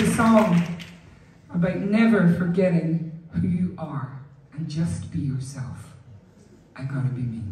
It's a song about never forgetting who you are and just be yourself. I gotta be me.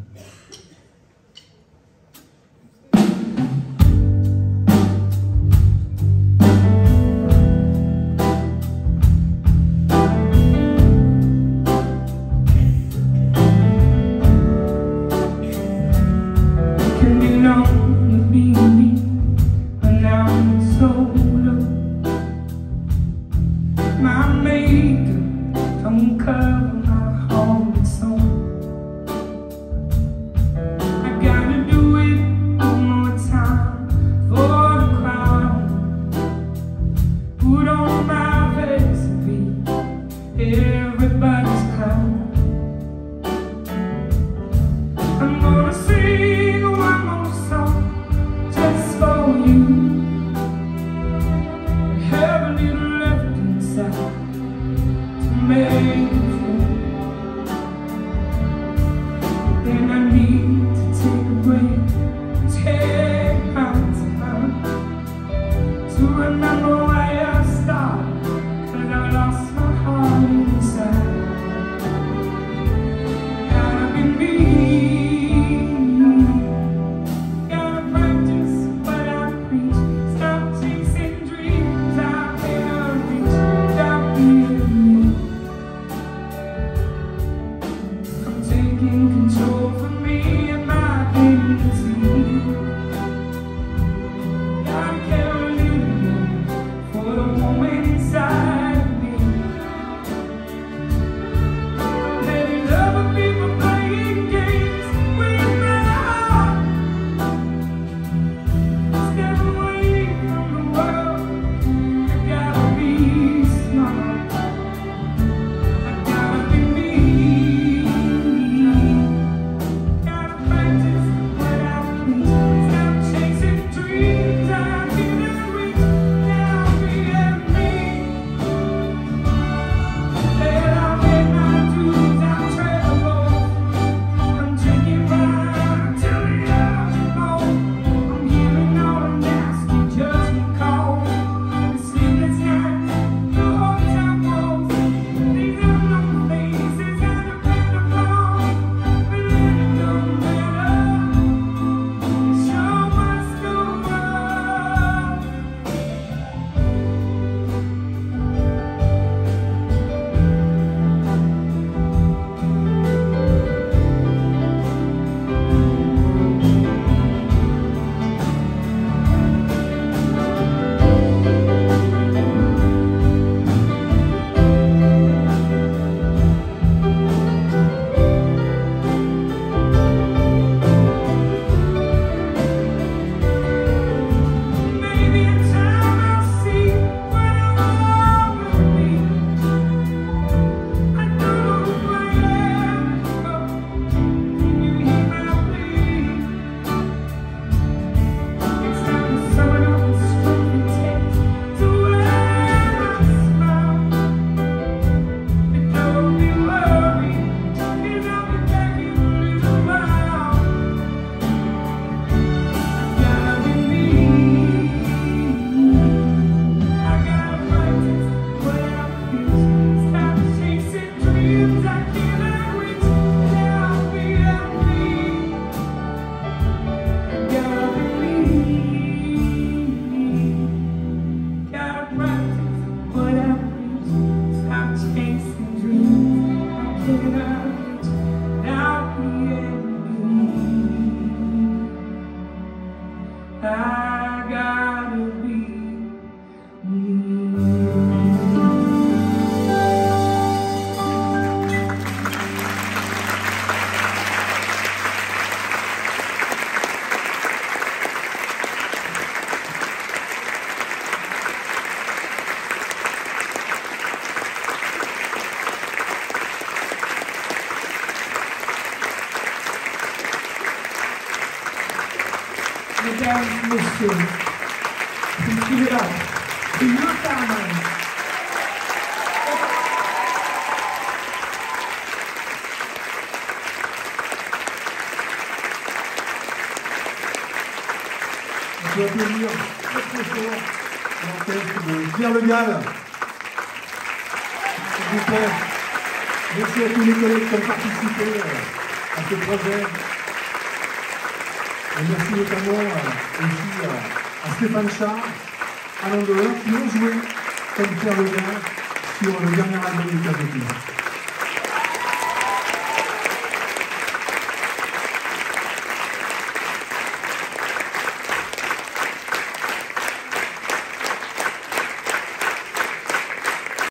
Mesdames, Messieurs, une là, une Je dois très de Pierre Le Gall. Merci à tous les collègues qui ont participé euh, à ce projet. Et merci notamment euh, aussi à, à Stéphane Char, Alain Delon, qui ont joué comme Pierre Le Gall sur le dernier album de Capotis.